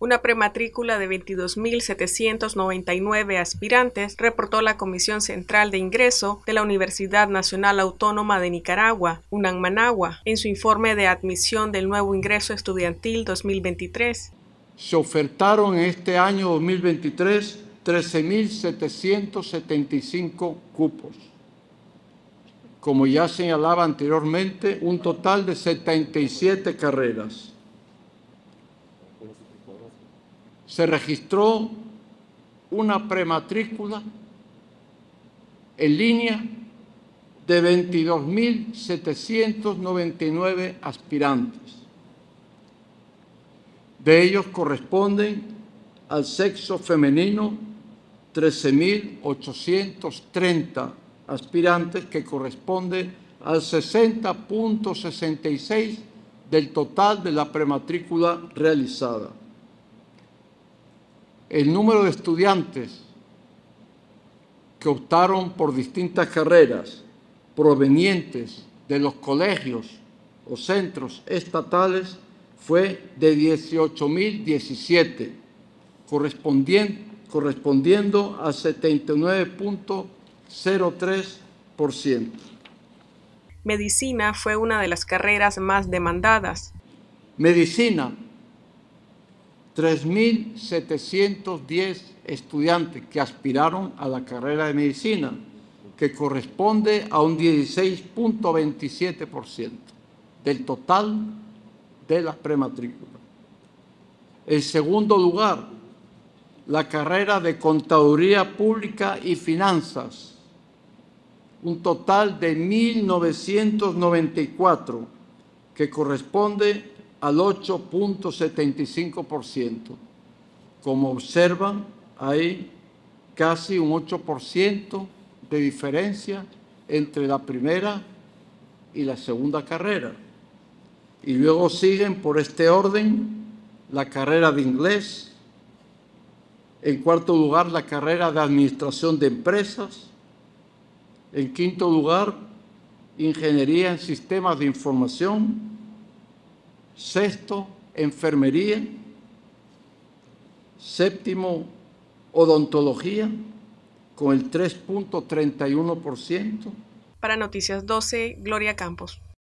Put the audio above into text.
Una prematrícula de 22.799 aspirantes reportó la Comisión Central de Ingreso de la Universidad Nacional Autónoma de Nicaragua, UNAM Managua, en su informe de admisión del nuevo ingreso estudiantil 2023. Se ofertaron este año 2023 13.775 cupos. Como ya señalaba anteriormente, un total de 77 carreras. Se registró una prematrícula en línea de 22.799 aspirantes. De ellos corresponden al sexo femenino 13.830 aspirantes, que corresponde al 60.66 del total de la prematrícula realizada. El número de estudiantes que optaron por distintas carreras provenientes de los colegios o centros estatales fue de 18.017, correspondiente correspondiendo a 79.03%. Medicina fue una de las carreras más demandadas. Medicina, 3.710 estudiantes que aspiraron a la carrera de medicina, que corresponde a un 16.27% del total de las prematrículas. En segundo lugar, la carrera de Contaduría Pública y Finanzas, un total de 1.994, que corresponde al 8.75%. Como observan, hay casi un 8% de diferencia entre la primera y la segunda carrera. Y luego siguen por este orden la carrera de inglés, en cuarto lugar, la carrera de Administración de Empresas. En quinto lugar, Ingeniería en Sistemas de Información. Sexto, Enfermería. Séptimo, Odontología, con el 3.31%. Para Noticias 12, Gloria Campos.